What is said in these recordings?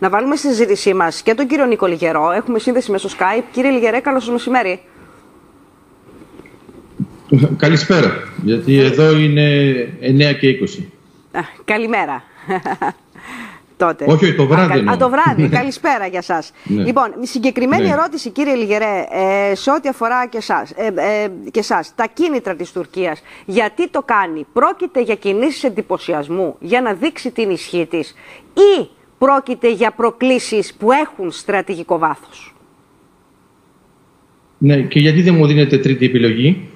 Να βάλουμε στη συζήτησή μας και τον κύριο Νίκο Λιγερό. Έχουμε σύνδεση μέσω Skype. Κύριε Λιγερέ, καλώς σας μεσημέρι. Καλησπέρα, γιατί εδώ είναι 9 και 20. καλημέρα. Τότε. Όχι, το βράδυ. Α, το βράδυ. Καλησπέρα για εσά. Ναι. Λοιπόν, συγκεκριμένη ναι. ερώτηση, κύριε Λιγερέ, ε, σε ό,τι αφορά και εσάς. Ε, ε, και εσάς, τα κίνητρα της Τουρκίας. Γιατί το κάνει, Πρόκειται για κινήσεις εντυπωσιασμού, για να δείξει την ισχύ της, ή πρόκειται για προκλήσεις που έχουν στρατηγικό βάθος. Ναι, και γιατί δεν μου δίνετε τρίτη επιλογή;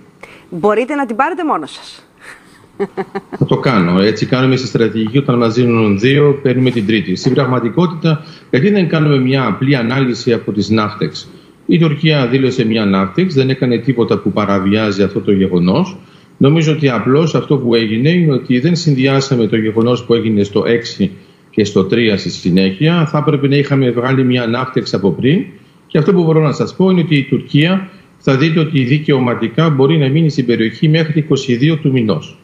Μπορείτε να την πάρετε μόνος σας. Θα το κάνω. Έτσι κάνουμε στη στρατηγική όταν μας δίνουν δύο, παίρνουμε την τρίτη. Στην πραγματικότητα, γιατί δεν κάνουμε μια απλή ανάλυση από τις ναύτεξ; Η Τουρκία δήλωσε μια ναύτεξ, δεν έκανε τίποτα που παραβιάζει αυτό το γεγονός. Νομίζω ότι απλώς αυτό που έγινε είναι ότι δεν συνδυάσαμε το γεγονός που έγινε στο 6 και στο 3 στη συνέχεια. Θα έπρεπε να είχαμε βγάλει μια ανάπτυξη από πριν. Και αυτό που μπορώ να σας πω είναι ότι η Τουρκία θα δείτε ότι δικαιωματικά μπορεί να μείνει στην περιοχή μέχρι 22 του μηνός.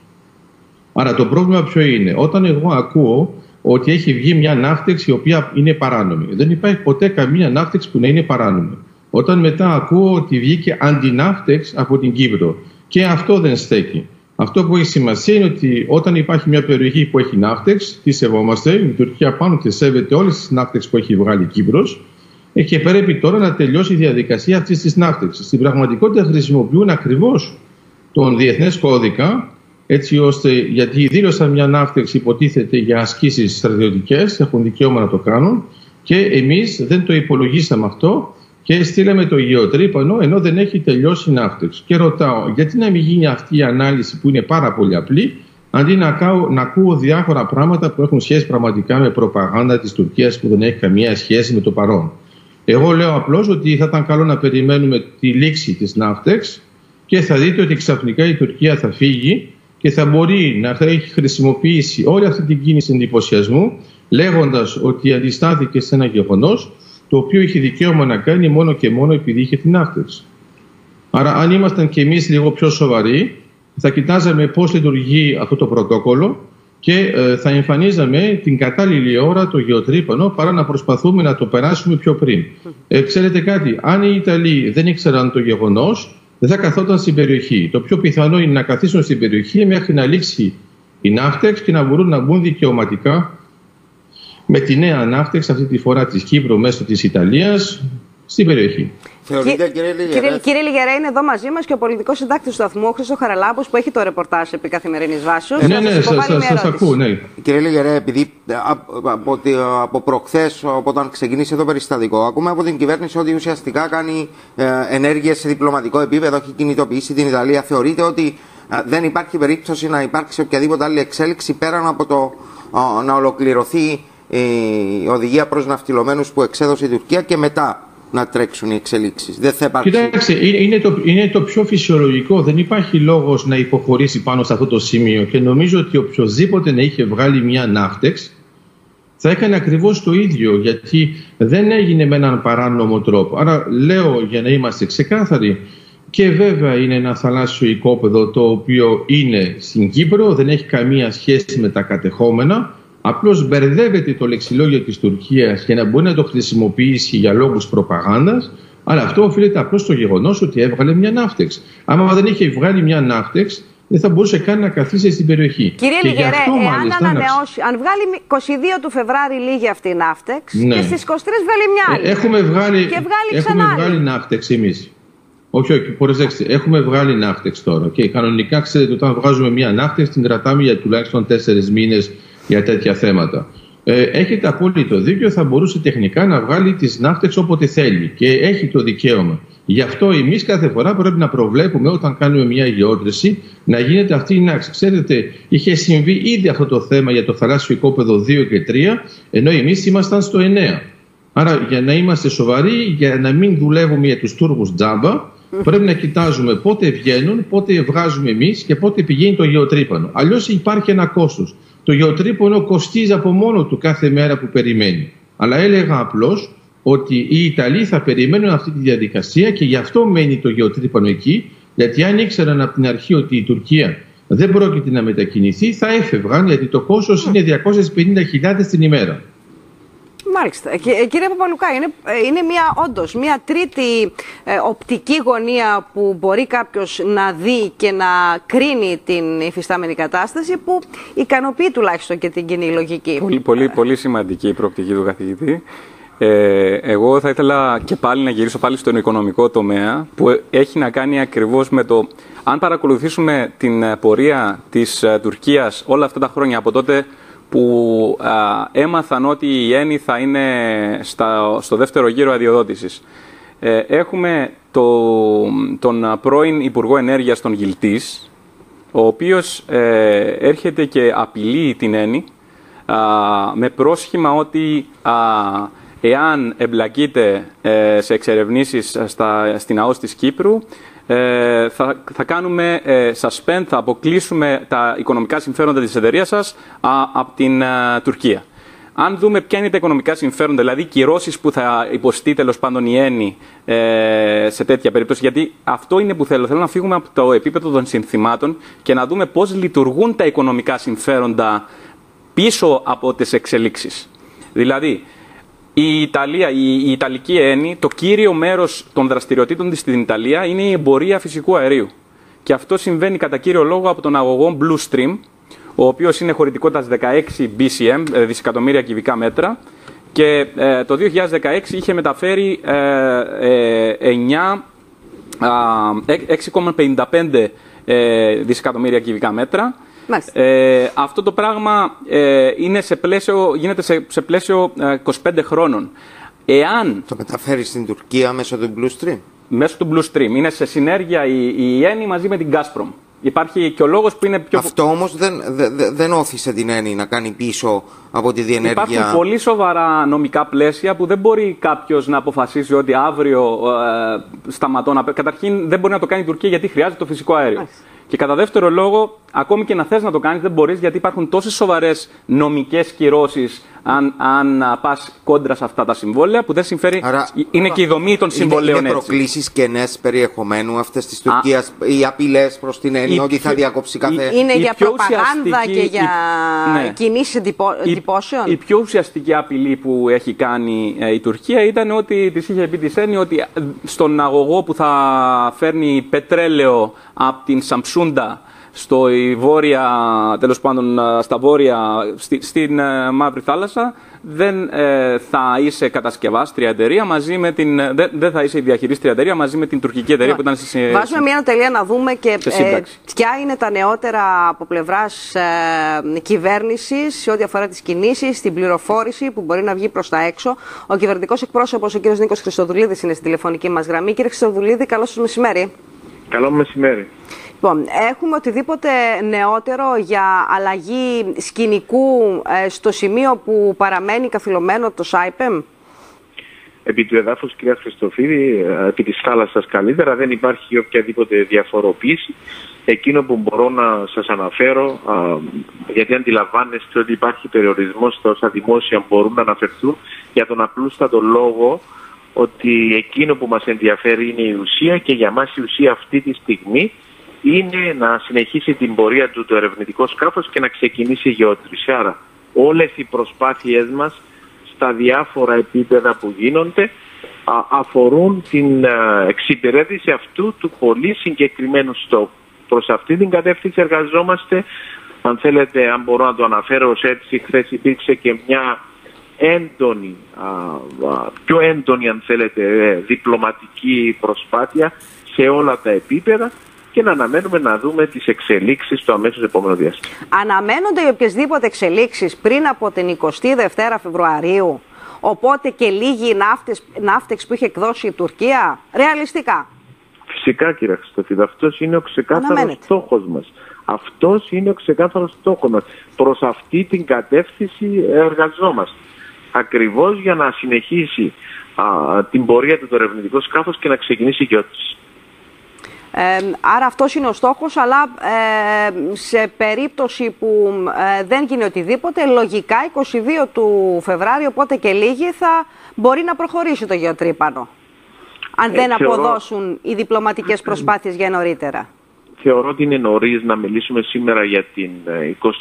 Άρα το πρόβλημα ποιο είναι; Όταν εγώ ακούω ότι έχει βγει μια ανάπτυξη η οποία είναι παράνομη. Δεν υπάρχει ποτέ καμία ανάπτυξη που να είναι παράνομη. Όταν μετά ακούω ότι βγήκε αντινάφτεξ από την Κύπρο και αυτό δεν στέκει. Αυτό που έχει σημασία είναι ότι όταν υπάρχει μια περιοχή που έχει ναύτεξ, τι σεβόμαστε. Η Τουρκία πάνω και σέβεται όλες τις ναύτεξ που έχει βγάλει η Κύπρος. Ε, και πρέπει τώρα να τελειώσει η διαδικασία αυτής της ναύτεξ. Στην πραγματικότητα χρησιμοποιούν ακριβώς τον διεθνές κώδικα, έτσι ώστε γιατί δήλωσαν μια ναύτεξ υποτίθεται για ασκήσεις στρατιωτικές, έχουν δικαίωμα να το κάνουν και εμείς δεν το υπολογίσαμε αυτό και στείλαμε το γεωτρύπανο ενώ δεν έχει τελειώσει η ναύτευση. Και ρωτάω, γιατί να μην γίνει αυτή η ανάλυση που είναι πάρα πολύ απλή, αντί να, κάω, να ακούω διάφορα πράγματα που έχουν σχέση πραγματικά με προπαγάνδα της Τουρκίας που δεν έχει καμία σχέση με το παρόν. Εγώ λέω απλώς ότι θα ήταν καλό να περιμένουμε τη λήξη της ναύτεξ και θα δείτε ότι ξαφνικά η Τουρκία θα φύγει και θα μπορεί να θα έχει χρησιμοποιήσει όλη αυτή την κίνηση εντυπωσιασμού λέγοντας ότι αντιστάθηκε σε ένα γεγονός το οποίο είχε δικαίωμα να κάνει μόνο και μόνο επειδή είχε την άφτευση. Άρα, αν ήμασταν κι εμείς λίγο πιο σοβαροί, θα κοιτάζαμε πώς λειτουργεί αυτό το πρωτόκολλο και ε, θα εμφανίζαμε την κατάλληλη ώρα το γεωτρύπανο παρά να προσπαθούμε να το περάσουμε πιο πριν. Ε, ξέρετε κάτι, αν οι Ιταλοί δεν ήξεραν το γεγονός, δεν θα καθόταν στην περιοχή. Το πιο πιθανό είναι να καθίσουν στην περιοχή μέχρι να λήξει η ναύτεξ και να μπορούν να μπουν δικαιωματικά με τη νέα ανάπτυξη αυτή τη φορά της Κύπρου μέσω της Ιταλίας στην περιοχή. Θεωρείτε, κύριε Λιγερές; Κύριε, Λιγερέ, είναι εδώ μαζί μας και ο πολιτικός συντάκτης του σταθμού, ο Χρυσό Χαραλάμπος, που έχει το ρεπορτάζ επί καθημερινής βάσης. Ε, ναι, ναι, σας ακούω, ναι. Κύριε Λιγερέ, επειδή ε, από, από προχθές, όταν ξεκινήσει το περιστατικό, ακούμε από την κυβέρνηση ότι ουσιαστικά κάνει ε, ενέργειες σε διπλωματικό επίπεδο, έχει κινητοποιήσει την Ιταλία. Θεωρείτε ότι ε, δεν υπάρχει περίπτωση να υπάρξει οποιαδήποτε άλλη εξέλιξη πέραν από το να ολοκληρωθεί η οδηγία προς ναυτιλωμένους που εξέδωσε η Τουρκία και μετά να τρέξουν οι εξελίξεις. Δεν θα υπάρξει... Κοιτάξτε, είναι το, είναι το πιο φυσιολογικό. Δεν υπάρχει λόγος να υποχωρήσει πάνω σε αυτό το σημείο και νομίζω ότι οποιοδήποτε να είχε βγάλει μια ναύτεξ θα έκανε ακριβώς το ίδιο γιατί δεν έγινε με έναν παράνομο τρόπο. Άρα λέω για να είμαστε ξεκάθαροι και βέβαια είναι ένα θαλάσσιο οικόπεδο το οποίο είναι στην Κύπρο, δεν έχει καμία σχέση με τα κατεχόμενα Απλώς μπερδεύεται το λεξιλόγιο της Τουρκίας για να μπορεί να το χρησιμοποιήσει για λόγους προπαγάνδας, αλλά αυτό οφείλεται απλώς στο γεγονός ότι έβγαλε μια ναύτεξ. Άμα δεν είχε βγάλει μια ναύτεξ, δεν θα μπορούσε καν να καθίσει στην περιοχή. Κύριε και Λιγερέ, εάν ανανεώσει, αν βγάλει 22 του Φεβράρι λίγη αυτή η ναύτεξ ναι. και στις 23 βγάλει μια άλλη. Ε, έχουμε βγάλει, και βγάλει έχουμε βγάλει ναύτεξ εμείς. Όχι, όχι, προσέξτε. Έχουμε βγάλει ναύτεξ τώρα. Και κανονικά, ξέρετε, όταν βγάζουμε μια ναύτεξ, την κρατάμε για τουλάχιστον τέσσερις μήνες για τέτοια θέματα. Ε, έχετε απόλυτο δίκιο, θα μπορούσε τεχνικά να βγάλει τις ναύτες όποτε θέλει και έχει το δικαίωμα. Γι' αυτό εμείς κάθε φορά πρέπει να προβλέπουμε όταν κάνουμε μια γεώτρηση να γίνεται αυτή η νάξη. Ξέρετε, είχε συμβεί ήδη αυτό το θέμα για το θαλάσσιο οικόπεδο 2 και 3, ενώ εμείς ήμασταν στο 9. Άρα, για να είμαστε σοβαροί, για να μην δουλεύουμε για τους Τούρκους τζάμπα, πρέπει να κοιτάζουμε πότε βγαίνουν, πότε βγάζουμε εμείς και πότε πηγαίνει το γεωτρύπανο. Αλλιώς υπάρχει ένα κόστος. Το γεωτρύπωνο κοστίζει από μόνο του κάθε μέρα που περιμένει. Αλλά έλεγα απλώς ότι οι Ιταλοί θα περιμένουν αυτή τη διαδικασία και γι' αυτό μένει το γεωτρύπωνο εκεί, γιατί αν ήξεραν από την αρχή ότι η Τουρκία δεν πρόκειται να μετακινηθεί, θα έφευγαν γιατί το κόστος είναι 250.000 την ημέρα. Μάλιστα. Και, ε, κύριε Παπαλουκά, είναι, ε, είναι μια, όντως, μια τρίτη ε, οπτική γωνία που μπορεί κάποιος να δει και να κρίνει την υφιστάμενη κατάσταση που ικανοποιεί τουλάχιστον και την κοινή λογική. Πολύ, πολύ, πολύ σημαντική η προοπτική του καθηγητή. Ε, εγώ θα ήθελα και πάλι να γυρίσω πάλι στον οικονομικό τομέα που έχει να κάνει ακριβώς με το αν παρακολουθήσουμε την πορεία της Τουρκίας όλα αυτά τα χρόνια από τότε που έμαθαν ότι η ΕΝΗ θα είναι στα, στο δεύτερο γύρο αδειοδότησης. Ε, έχουμε το, τον πρώην Υπουργό Ενέργειας των Γιλτής, ο οποίος ε, έρχεται και απειλεί την ΕΝΗ με πρόσχημα ότι εάν εμπλακείτε ε, σε εξερευνήσεις στα, στην ΑΟΣ της Κύπρου, ε, θα, θα κάνουμε ε, suspend, θα αποκλείσουμε τα οικονομικά συμφέροντα της εταιρείας σας από την Τουρκία. Αν δούμε ποια είναι τα οικονομικά συμφέροντα, δηλαδή κυρώσεις που θα υποστεί τέλος πάντων η ΕΝΗ σε τέτοια περίπτωση, γιατί αυτό είναι που θέλω. Θέλω να φύγουμε από το επίπεδο των συνθημάτων και να δούμε πώς λειτουργούν τα οικονομικά συμφέροντα πίσω από τις εξελίξεις. Δηλαδή, η Ιταλία, η, η Ιταλική Ένη, το κύριο μέρος των δραστηριοτήτων της στην Ιταλία είναι η εμπορία φυσικού αερίου. Και αυτό συμβαίνει κατά κύριο λόγο από τον αγωγό Blue Stream, ο οποίος είναι χωρητικότητας 16 BCM, ε, δισεκατομμύρια κυβικά μέτρα, και ε, το 2016 είχε μεταφέρει ε, 6,55 ε, δισεκατομμύρια κυβικά μέτρα ε, αυτό το πράγμα ε, είναι σε πλαίσιο, γίνεται σε, σε πλαίσιο 25 ε, χρόνων. Εάν... Το μεταφέρεις στην Τουρκία μέσω του Blue Stream; Μέσω του Blue Stream. Είναι σε συνέργεια η, η ΕΝΗ μαζί με την Gazprom. Υπάρχει και ο λόγος που είναι πιο. Αυτό όμως δεν, δεν, δεν όθησε την Έννη να κάνει πίσω από τη διενέργεια; Υπάρχουν πολύ σοβαρά νομικά πλαίσια που δεν μπορεί κάποιος να αποφασίσει ότι αύριο ε, σταματώ να. Καταρχήν δεν μπορεί να το κάνει η Τουρκία γιατί χρειάζεται το φυσικό αέριο. Και κατά δεύτερο λόγο, ακόμη και να θες να το κάνεις, δεν μπορείς γιατί υπάρχουν τόσες σοβαρές νομικές κυρώσεις αν, αν πας κόντρα σε αυτά τα συμβόλαια που δεν συμφέρει. Άρα, είναι και η δομή των συμβολέων είναι, είναι προκλήσεις κενές περιεχομένου αυτές της Τουρκίας, οι απειλές προς την έννοια ότι θα διακόψει κάθε. Είναι για προπαγάνδα και για ναι. κινήσεις εντυπώσεων; Η, πιο ουσιαστική απειλή που έχει κάνει ε, η Τουρκία ήταν ότι της είχε πει της Έννοια ότι ε, στον αγωγό που θα φέρνει πετρέλαιο από την Σαμψούντα στο βόρεια, τέλος πάντων στα βόρεια, στη, στην ε, Μαύρη Θάλασσα, δεν ε, θα είσαι κατασκευάστρια εταιρεία μαζί με την. Δεν, δεν θα είσαι η διαχειρίστρια εταιρεία μαζί με την τουρκική εταιρεία που ήταν σε. Βάζουμε μια τελεία να δούμε και ε, ποια είναι τα νεότερα από πλευράς ε, κυβέρνησης σε ό,τι αφορά τις κινήσεις, την πληροφόρηση που μπορεί να βγει προς τα έξω. Ο κυβερνητικός εκπρόσωπος, ο κ. Νίκος Χριστοδουλίδης, είναι στη τηλεφωνική μας γραμμή. Κύριε Χριστοδουλίδη, καλό σας μεσημέρι. Καλό μεσημέρι. Λοιπόν, έχουμε οτιδήποτε νεότερο για αλλαγή σκηνικού ε, στο σημείο που παραμένει καθυλωμένο το ΣΑΙΠΕΜ. Επί του εδάφους, κυρία Χριστοφίδη, ε, επί της θάλασσας καλύτερα, δεν υπάρχει οποιαδήποτε διαφοροποίηση. Εκείνο που μπορώ να σας αναφέρω, γιατί αντιλαμβάνεστε ότι υπάρχει περιορισμός στα όσα δημόσια μπορούν να αναφερθούν, για τον απλούστατο λόγο ότι εκείνο που μας ενδιαφέρει είναι η ουσία και για μας η ουσία αυτή τη στιγμή είναι να συνεχίσει την πορεία του το ερευνητικό σκάφος και να ξεκινήσει η γεώτρηση. Άρα όλες οι προσπάθειές μας στα διάφορα επίπεδα που γίνονται αφορούν την εξυπηρέτηση αυτού του πολύ συγκεκριμένου στόχου. Προς αυτή την κατεύθυνση εργαζόμαστε. Αν θέλετε, αν μπορώ να το αναφέρω ως έτσι, χθες υπήρξε και μια έντονη, πιο έντονη αν θέλετε, ε, διπλωματική προσπάθεια σε όλα τα επίπεδα και να αναμένουμε να δούμε τις εξελίξεις στο αμέσως επόμενο διάστημα. Αναμένονται οι οποιασδήποτε εξελίξεις πριν από την 22 Φεβρουαρίου, οπότε και λίγοι ναύτες, ναύτεξ που είχε εκδώσει η Τουρκία, ρεαλιστικά. Φυσικά κύριε Χριστοφίδα, αυτός είναι ο ξεκάθαρος στόχος μας. Αυτός είναι ο ξεκάθαρος στόχος μας. Προς αυτή την κατεύθυνση εργαζόμαστε. Ακριβώς για να συνεχίσει την πορεία του το ερευνητικό σκάφος και να ξεκινήσει η γιώτηση. Ε, άρα αυτός είναι ο στόχος, αλλά ε, σε περίπτωση που ε, δεν γίνει οτιδήποτε, λογικά 22 του Φεβράριου, οπότε και λίγοι, θα μπορεί να προχωρήσει το γεωτρύπανο. Αν δεν αποδώσουν οι διπλωματικές προσπάθειες για νωρίτερα. Θεωρώ ότι είναι νωρίς να μιλήσουμε σήμερα για την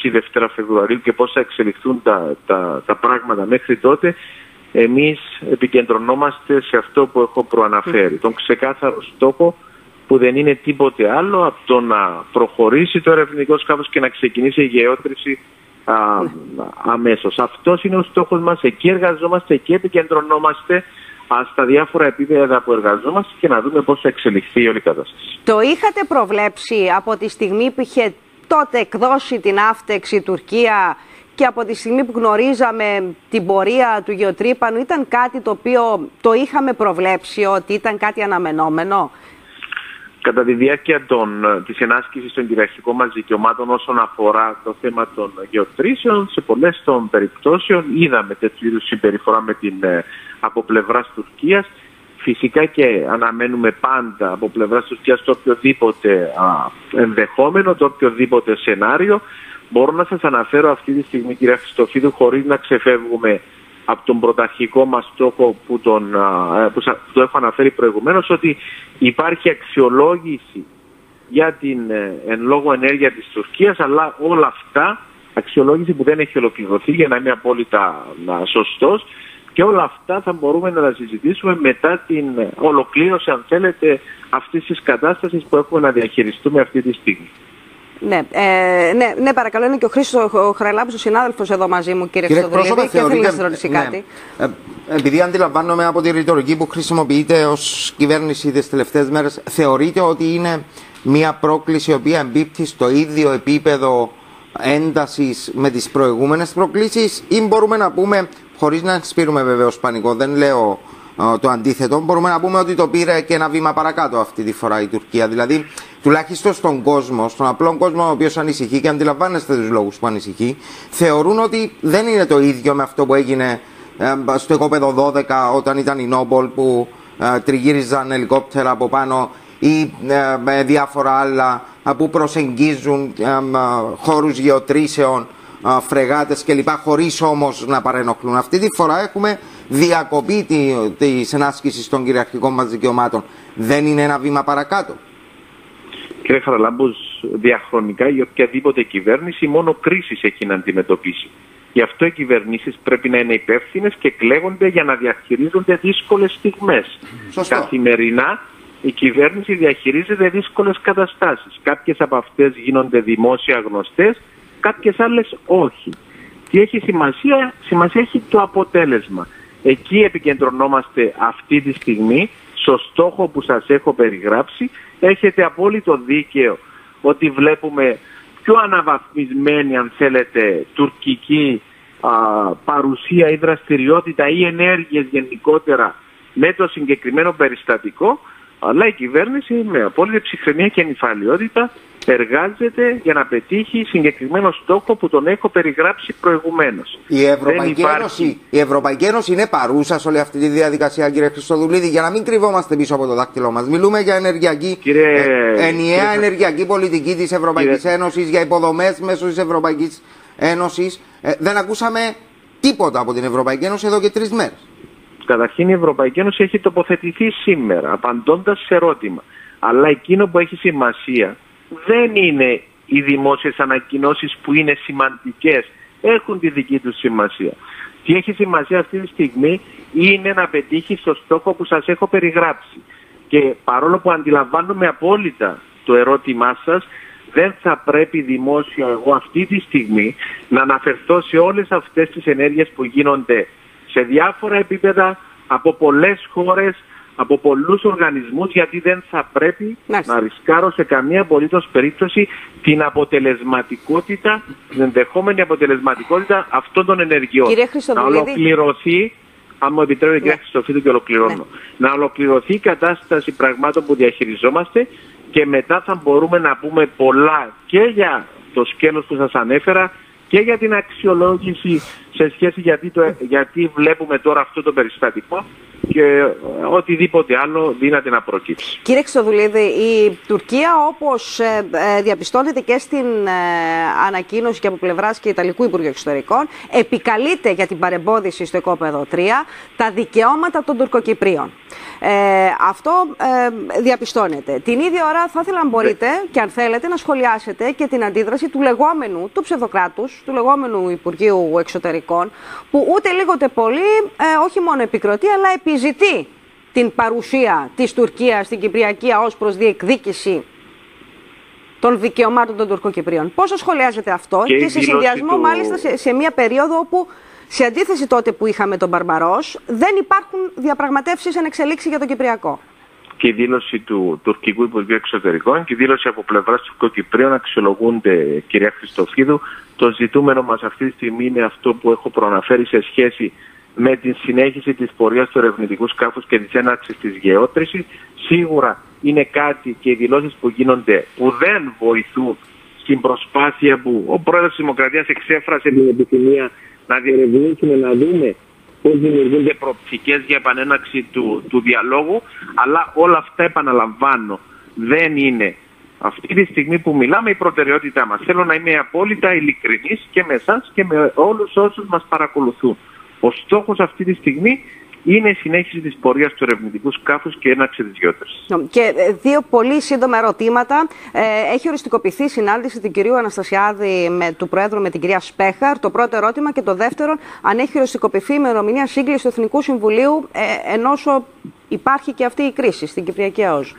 22 Φεβρουαρίου και πώς θα εξελιχθούν τα, τα, τα πράγματα μέχρι τότε. εμείς επικεντρωνόμαστε σε αυτό που έχω προαναφέρει, τον ξεκάθαρο στόχο που δεν είναι τίποτε άλλο από το να προχωρήσει το ερευνητικό σκάφος και να ξεκινήσει η γεώτρηση α, αμέσως. Αυτός είναι ο στόχος μας, εκεί εργαζόμαστε, εκεί επικεντρωνόμαστε στα διάφορα επίπεδα που εργαζόμαστε και να δούμε πώς θα εξελιχθεί η όλη κατάσταση. Το είχατε προβλέψει από τη στιγμή που είχε τότε εκδώσει την άφτεξη η Τουρκία και από τη στιγμή που γνωρίζαμε την πορεία του γεωτρύπανου ήταν κάτι το οποίο το είχαμε προβλέψει ότι ήταν κάτι αναμενόμενο; Κατά τη διάρκεια των, της ενάσκησης των κυριαρχικών μας δικαιωμάτων όσον αφορά το θέμα των γεωτρήσεων, σε πολλές των περιπτώσεων είδαμε τέτοιου είδους συμπεριφορά με την, ε, από πλευράς Τουρκίας. Φυσικά και αναμένουμε πάντα από πλευράς Τουρκίας το οποιοδήποτε α, ενδεχόμενο, το οποιοδήποτε σενάριο. Μπορώ να σας αναφέρω αυτή τη στιγμή, κυρία Χριστοφίδου, χωρίς να ξεφεύγουμε από τον πρωταρχικό μας στόχο που, τον, που το έχω αναφέρει προηγουμένως, ότι υπάρχει αξιολόγηση για την ε, εν λόγω ενέργεια της Τουρκίας, αλλά όλα αυτά, αξιολόγηση που δεν έχει ολοκληρωθεί για να είμαι απόλυτα σωστός, και όλα αυτά θα μπορούμε να τα συζητήσουμε μετά την ολοκλήρωση, αν θέλετε, αυτής της κατάστασης που έχουμε να διαχειριστούμε αυτή τη στιγμή. Ναι, ε, ναι, ναι, παρακαλώ, είναι και ο Χρήστος ο Χραλάπης, ο συνάδελφος εδώ μαζί μου, κύριε, κύριε Χρυστοδουλίδη, και θέλεις να ρωτήσει ναι. κάτι. Ε, επειδή αντιλαμβάνομαι από τη ρητορική που χρησιμοποιείτε ως κυβέρνηση τις τελευταίες μέρες, θεωρείτε ότι είναι μια πρόκληση η οποία εμπίπτει στο ίδιο επίπεδο έντασης με τις προηγούμενες προκλήσεις, ή μπορούμε να πούμε, χωρίς να σπείρουμε βεβαίως πανικό, δεν λέω το αντίθετο, μπορούμε να πούμε ότι το πήρε και ένα βήμα παρακάτω αυτή τη φορά η Τουρκία. Δηλαδή, τουλάχιστον στον κόσμο, στον απλό κόσμο ο οποίος ανησυχεί και αντιλαμβάνεστε τους λόγους που ανησυχεί, θεωρούν ότι δεν είναι το ίδιο με αυτό που έγινε στο οικόπεδο 12 όταν ήταν η Νόμπολ που ε, τριγύριζαν ελικόπτερα από πάνω ή ε, με διάφορα άλλα που προσεγγίζουν χώρους γεωτρήσεων, φρεγάτες κλπ. χωρίς όμως να παρενοχλούν. Αυτή τη φορά έχουμε διακοπή τη ενάσκησης των κυριαρχικών μας δικαιωμάτων δεν είναι ένα βήμα παρακάτω. Κύριε Χαραλάμπος, διαχρονικά η οποιαδήποτε κυβέρνηση μόνο κρίση έχει να αντιμετωπίσει. Γι' αυτό οι κυβερνήσεις πρέπει να είναι υπεύθυνες και κλέγονται για να διαχειρίζονται δύσκολες στιγμές. Καθημερινά η κυβέρνηση διαχειρίζεται δύσκολες καταστάσεις. Κάποιες από αυτές γίνονται δημόσια γνωστές, κάποιες άλλες όχι. Τι έχει σημασία, σημασία έχει το αποτέλεσμα. Εκεί επικεντρωνόμαστε αυτή τη στιγμή στο στόχο που σας έχω περιγράψει. Έχετε απόλυτο δίκαιο ότι βλέπουμε πιο αναβαθμισμένη αν θέλετε τουρκική παρουσία ή δραστηριότητα ή ενέργειες γενικότερα με το συγκεκριμένο περιστατικό αλλά η κυβέρνηση με απόλυτη ψυχραιμία και νυφαλιότητα εργάζεται για να πετύχει συγκεκριμένο στόχο που τον έχω περιγράψει προηγουμένως. Η, Ευρωπαϊκή Ένωση, η Ευρωπαϊκή Ένωση είναι παρούσα σε όλη αυτή τη διαδικασία, κύριε Χριστοδουλίδη, για να μην κρυβόμαστε πίσω από το δάκτυλό μας. Μιλούμε για ενεργειακή, κύριε, ε, ενιαία κύριε, ενεργειακή πολιτική της Ευρωπαϊκής Ένωσης, για υποδομές μέσω της Ευρωπαϊκής Ένωσης. Ε, δεν ακούσαμε τίποτα από την Ευρωπαϊκή Ένωση εδώ και τρεις μέρες. Καταρχήν η Ευρωπαϊκή Ένωση έχει τοποθετηθεί σήμερα, απαντώντας σε ερώτημα. Αλλά εκείνο που έχει σημασία δεν είναι οι δημόσιες ανακοινώσεις που είναι σημαντικές, έχουν τη δική τους σημασία. Τι έχει σημασία αυτή τη στιγμή είναι να πετύχει στο στόχο που σας έχω περιγράψει. Και παρόλο που αντιλαμβάνομαι απόλυτα το ερώτημά σας, δεν θα πρέπει δημόσια εγώ αυτή τη στιγμή να αναφερθώ σε όλες αυτές τις ενέργειες που γίνονται σε διάφορα επίπεδα από πολλές χώρες από πολλούς οργανισμούς γιατί δεν θα πρέπει να ρισκάρω σε καμία απολύτως περίπτωση την αποτελεσματικότητα, την ενδεχόμενη αποτελεσματικότητα αυτών των ενεργειών. να ολοκληρωθεί, αν μου επιτρέπετε ναι. κύριε Χριστοφίδου και ολοκληρώνω, ναι. να ολοκληρωθεί η κατάσταση πραγμάτων που διαχειριζόμαστε και μετά θα μπορούμε να πούμε πολλά και για το σκέλος που σας ανέφερα και για την αξιολόγηση σε σχέση γιατί, το, γιατί βλέπουμε τώρα αυτό το περιστατικό και οτιδήποτε άλλο δύναται να προκύψει. Κύριε Ξοδουλίδη, η Τουρκία όπως ε, ε, διαπιστώνεται και στην ε, ανακοίνωση και από πλευράς και Ιταλικού Υπουργείου Εξωτερικών επικαλείται για την παρεμπόδιση στο οικόπεδο 3 τα δικαιώματα των Τουρκοκυπρίων. Ε, αυτό ε, διαπιστώνεται. Την ίδια ώρα θα ήθελα, αν μπορείτε και αν θέλετε, να σχολιάσετε και την αντίδραση του λεγόμενου, του ψευδοκράτους, του λεγόμενου Υπουργείου Εξωτερικών, που ούτε λίγο ούτε πολύ, ε, όχι μόνο επικροτεί, αλλά επιζητεί την παρουσία της Τουρκίας στην Κυπριακή ως προς διεκδίκηση των δικαιωμάτων των Τουρκοκυπρίων. Πόσο σχολιάζεται αυτό και, σε συνδυασμό μάλιστα σε, σε μια περίοδο όπου σε αντίθεση τότε που είχαμε τον Μπαρμπαρός δεν υπάρχουν διαπραγματεύσεις εν εξελίξη για το Κυπριακό. Και η δήλωση του τουρκικού Υπουργείου Εξωτερικών και η δήλωση από πλευρά του Τουρκοκυπρίων αξιολογούνται, κυρία Χριστοφίδου. Το ζητούμενο μας αυτή τη στιγμή είναι αυτό που έχω προαναφέρει σε σχέση με την συνέχιση της πορείας του ερευνητικού σκάφους και της έναρξης της γεώτρησης. Σίγουρα είναι κάτι και οι δηλώσεις που γίνονται που δεν βοηθούν στην προσπάθεια που ο πρόεδρος της Δημοκρατίας εξέφρασε την επιθυμία να διερευνήσουμε, να δούμε πώς δημιουργούνται προοπτικές για επανέναξη του, του διαλόγου, αλλά όλα αυτά επαναλαμβάνω δεν είναι αυτή τη στιγμή που μιλάμε η προτεραιότητά μας. Θέλω να είμαι απόλυτα ειλικρινής και με εσάς και με όλους όσους μας παρακολουθούν. Ο στόχος αυτή τη στιγμή είναι η συνέχιση της πορείας του ερευνητικού σκάφους και έναρξη της γιώτρησης. Και ε, δύο πολύ σύντομα ερωτήματα. Ε, έχει οριστικοποιηθεί η συνάντηση του κυρίου Αναστασιάδη με, του Προέδρου με την κυρία Σπέχαρ. Το πρώτο ερώτημα και το δεύτερο, αν έχει οριστικοποιηθεί η ημερομηνία σύγκλησης του Εθνικού Συμβουλίου ε, ενώ υπάρχει και αυτή η κρίση στην Κυπριακή ΑΟΣ.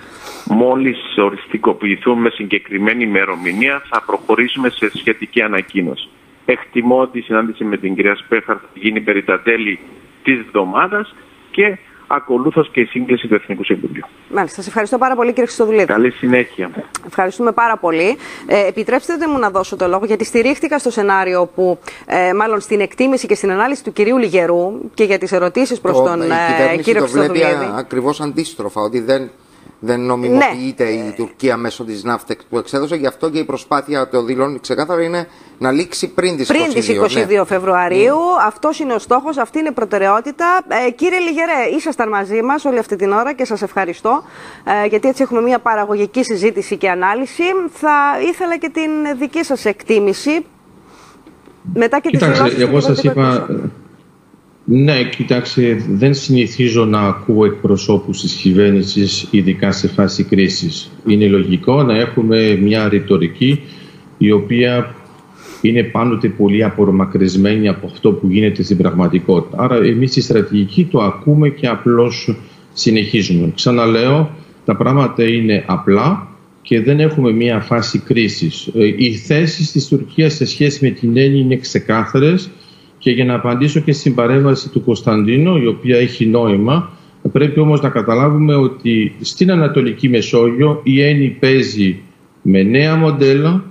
Μόλις οριστικοποιηθούμε συγκεκριμένη ημερομηνία θα προχωρήσουμε σε σχετική ανακοίνωση. Εκτιμώ ότι η συνάντηση με την κυρία Σπέχαρ θα γίνει περί τα τέλη της εβδομάδας και ακολούθως και η σύγκληση του Εθνικού Συμβουλίου. Μάλιστα. Σας ευχαριστώ πάρα πολύ κύριε Χρυστοδουλίδη. Καλή συνέχεια. Ευχαριστούμε πάρα πολύ. Ε, επιτρέψτε μου να δώσω το λόγο γιατί στηρίχτηκα στο σενάριο που, ε, μάλλον στην εκτίμηση και στην ανάλυση του κυρίου Λιγερού και για τις ερωτήσεις προς το, τον ε, κύριο Χρυστοδουλίδη. το βλέπει ακριβώς αντίστροφα, ότι δεν δεν νομιμοποιείται ναι. η Τουρκία μέσω της Ναύτεξ που εξέδωσε. Γι' αυτό και η προσπάθεια, το δηλώνει ξεκάθαρα, είναι να λήξει πριν τι 22, πριν τις 22 ναι. Φεβρουαρίου. Ναι. Αυτός είναι ο στόχος, αυτή είναι η προτεραιότητα. Ε, κύριε Λιγερέ, ήσασταν μαζί μας όλη αυτή την ώρα και σας ευχαριστώ. Ε, γιατί έτσι έχουμε μια παραγωγική συζήτηση και ανάλυση. Θα ήθελα και την δική σας εκτίμηση. Μετά και Κοιτάξτε, εγώ σας είπα. Ναι, κοιτάξτε, δεν συνηθίζω να ακούω εκπροσώπους της κυβέρνησης ειδικά σε φάση κρίσης. Είναι λογικό να έχουμε μια ρητορική η οποία είναι πάντοτε πολύ απορμακρυσμένη από αυτό που γίνεται στην πραγματικότητα. Άρα εμείς στη στρατηγική το ακούμε και απλώς συνεχίζουμε. Ξαναλέω, τα πράγματα είναι απλά και δεν έχουμε μια φάση κρίσης. Ε, οι θέσεις της Τουρκίας σε σχέση με την έννοια είναι ξεκάθαρες και για να απαντήσω και στην παρέμβαση του Κωνσταντίνου, η οποία έχει νόημα, πρέπει όμως να καταλάβουμε ότι στην Ανατολική Μεσόγειο η Έννη παίζει με νέα μοντέλα,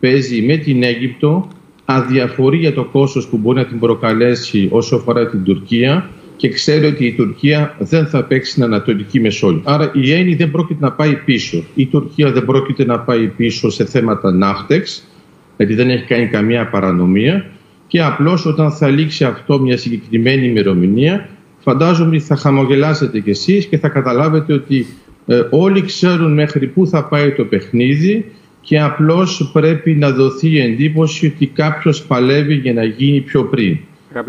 παίζει με την Αίγυπτο, αδιαφορεί για το κόστος που μπορεί να την προκαλέσει όσο αφορά την Τουρκία και ξέρει ότι η Τουρκία δεν θα παίξει στην Ανατολική Μεσόγειο. Άρα η Έννη δεν πρόκειται να πάει πίσω. Η Τουρκία δεν πρόκειται να πάει πίσω σε θέματα ναύτεξ, γιατί δεν έχει κάνει καμία παρανομία και απλώς όταν θα λήξει αυτό μια συγκεκριμένη ημερομηνία φαντάζομαι ότι θα χαμογελάσετε κι εσείς και θα καταλάβετε ότι ε, όλοι ξέρουν μέχρι πού θα πάει το παιχνίδι και απλώς πρέπει να δοθεί η εντύπωση ότι κάποιος παλεύει για να γίνει πιο πριν.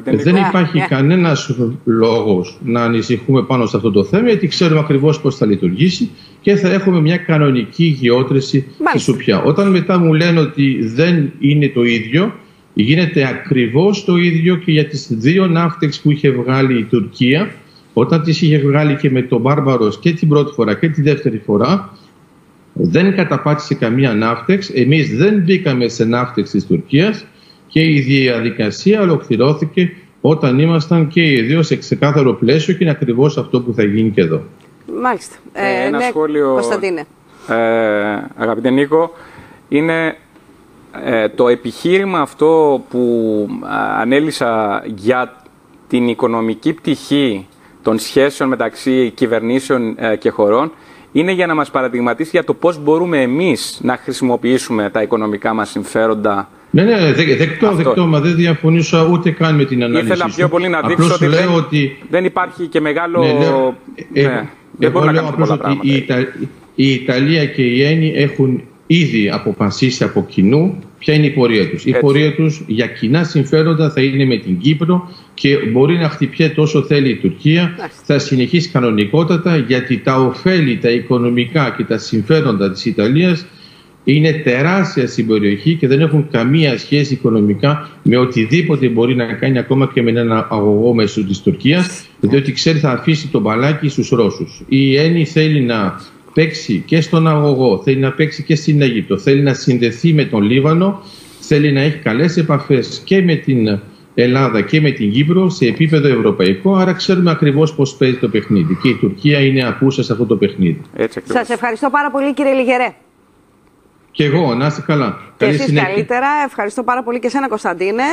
Δεν υπάρχει yeah. κανένας λόγος να ανησυχούμε πάνω σε αυτό το θέμα γιατί ξέρουμε ακριβώς πώς θα λειτουργήσει και θα έχουμε μια κανονική γεώτρηση στη Σουπιά. Όταν μετά μου λένε ότι δεν είναι το ίδιο Γίνεται ακριβώς το ίδιο και για τις δύο ναύτεξ που είχε βγάλει η Τουρκία όταν τις είχε βγάλει και με τον Μπάρμπαρος και την πρώτη φορά και τη δεύτερη φορά δεν καταπάτησε καμία ναύτεξ. Εμείς δεν μπήκαμε σε ναύτεξ της Τουρκίας και η διαδικασία ολοκληρώθηκε όταν ήμασταν και οι δύο σε ξεκάθαρο πλαίσιο και είναι ακριβώς αυτό που θα γίνει και εδώ. Μάλιστα. Ε, ένα ναι, σχόλιο, Κωνσταντίνε. Ε, αγαπητέ Νίκο, είναι ε, το επιχείρημα αυτό που ανέλησα για την οικονομική πτυχή των σχέσεων μεταξύ κυβερνήσεων ε, και χωρών είναι για να μας παραδειγματίσει για το πώς μπορούμε εμείς να χρησιμοποιήσουμε τα οικονομικά μας συμφέροντα. Ναι, ναι, δεκτό, δεκτό, μα δεν διαφωνήσω ούτε καν με την ανάλυση Ήθελα πιο πολύ να δείξω ότι, δεν, ότι δεν υπάρχει και μεγάλο... Ναι, λέω, ε, ναι, δεν εγώ λέω απλώς ότι η, η Ιταλία και η Έννη έχουν ήδη αποφασίσει από κοινού Ποια είναι η πορεία τους. Η πορεία τους για κοινά συμφέροντα θα είναι με την Κύπρο και μπορεί να χτυπιέται όσο θέλει η Τουρκία. Θα συνεχίσει κανονικότατα γιατί τα ωφέλη, τα οικονομικά και τα συμφέροντα της Ιταλίας είναι τεράστια στην περιοχή και δεν έχουν καμία σχέση οικονομικά με οτιδήποτε μπορεί να κάνει ακόμα και με έναν αγωγό μέσω της Τουρκίας, διότι ξέρει θα αφήσει το μπαλάκι στους Ρώσους. Η Έννη θέλει να παίξει και στον αγωγό, θέλει να παίξει και στην Αίγυπτο, θέλει να συνδεθεί με τον Λίβανο, θέλει να έχει καλές επαφές και με την Ελλάδα και με την Κύπρο σε επίπεδο ευρωπαϊκό. Άρα ξέρουμε ακριβώς πώς παίζει το παιχνίδι. Και η Τουρκία είναι ακούσα σε αυτό το παιχνίδι. Σας ευχαριστώ πάρα πολύ, κύριε Λιγερέ. Και εγώ, να είστε καλά. Και εσείς καλύτερα. Ευχαριστώ πάρα πολύ και εσένα Κωνσταντίνε.